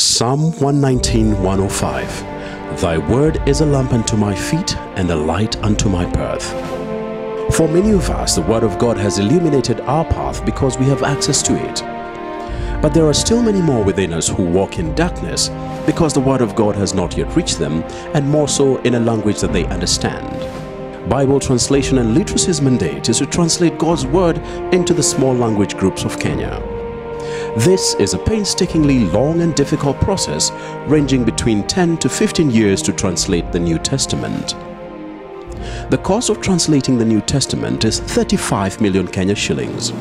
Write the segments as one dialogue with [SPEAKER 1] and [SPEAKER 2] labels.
[SPEAKER 1] Psalm 119 105 Thy word is a lamp unto my feet and a light unto my path. For many of us, the Word of God has illuminated our path because we have access to it. But there are still many more within us who walk in darkness because the Word of God has not yet reached them, and more so in a language that they understand. Bible translation and literacy's mandate is to translate God's Word into the small language groups of Kenya. This is a painstakingly long and difficult process ranging between 10 to 15 years to translate the New Testament. The cost of translating the New Testament is 35 million Kenya shillings.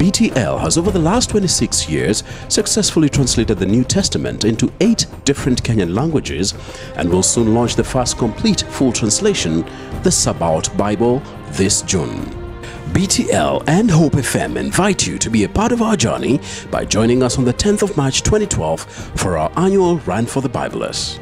[SPEAKER 1] BTL has over the last 26 years successfully translated the New Testament into eight different Kenyan languages and will soon launch the first complete full translation, the Sabaot Bible, this June. BTL and Hope FM invite you to be a part of our journey by joining us on the 10th of March 2012 for our annual Run for the Bibleless.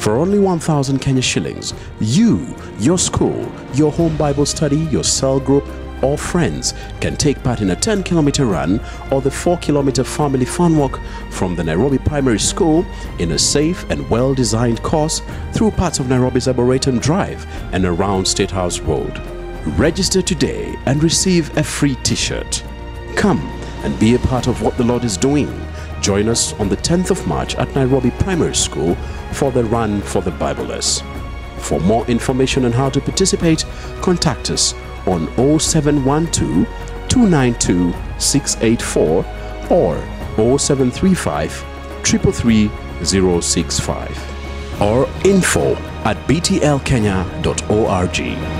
[SPEAKER 1] For only 1,000 Kenya shillings, you, your school, your home Bible study, your cell group, or friends can take part in a 10 kilometer run or the 4 kilometer family fun walk from the Nairobi Primary School in a safe and well designed course through parts of Nairobi's Arboretum Drive and around State House Road. Register today and receive a free t-shirt. Come and be a part of what the Lord is doing. Join us on the 10th of March at Nairobi Primary School for the Run for the Bibleless. For more information on how to participate, contact us on 0712 292 684 or 0735 333 065 or info at btlkenya.org.